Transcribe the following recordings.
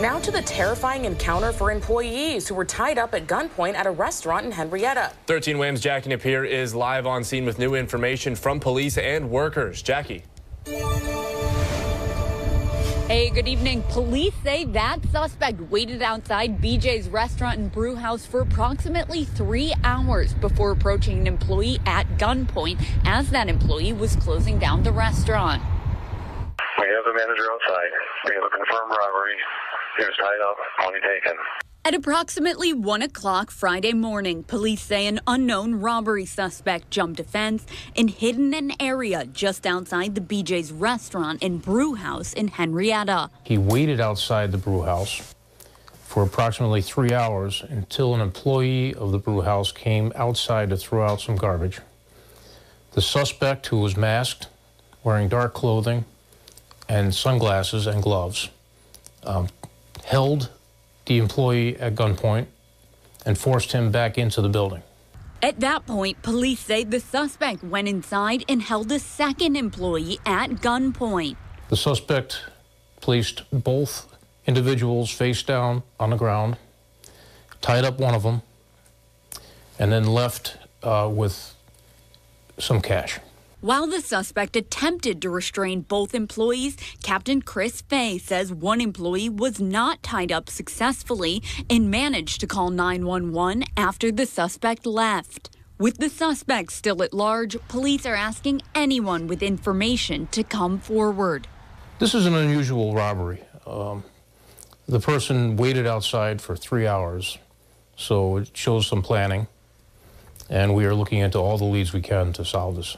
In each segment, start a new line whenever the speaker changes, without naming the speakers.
Now to the terrifying encounter for employees who were tied up at gunpoint at a restaurant in Henrietta.
13 Wham's Jackie Napier is live on scene with new information from police and workers. Jackie.
Hey, good evening. Police say that suspect waited outside BJ's restaurant and brew house for approximately three hours before approaching an employee at gunpoint as that employee was closing down the restaurant.
We have the manager outside. We have a confirmed robbery. He was tied up, money taken.
At approximately 1 o'clock Friday morning, police say an unknown robbery suspect jumped a fence and hid in an area just outside the BJ's restaurant and brew house in Henrietta.
He waited outside the brew house for approximately three hours until an employee of the brew house came outside to throw out some garbage. The suspect, who was masked, wearing dark clothing, and sunglasses and gloves, um, held the employee at gunpoint and forced him back into the building.
At that point, police say the suspect went inside and held a second employee at gunpoint.
The suspect placed both individuals face down on the ground, tied up one of them, and then left uh, with some cash.
While the suspect attempted to restrain both employees, Captain Chris Fay says one employee was not tied up successfully and managed to call 911 after the suspect left. With the suspect still at large, police are asking anyone with information to come forward.
This is an unusual robbery. Um, the person waited outside for three hours, so it shows some planning, and we are looking into all the leads we can to solve this.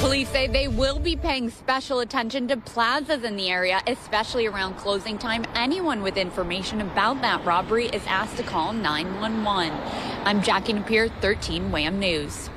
Police say they will be paying special attention to plazas in the area, especially around closing time. Anyone with information about that robbery is asked to call 911. I'm Jackie Napier, 13 Wham News.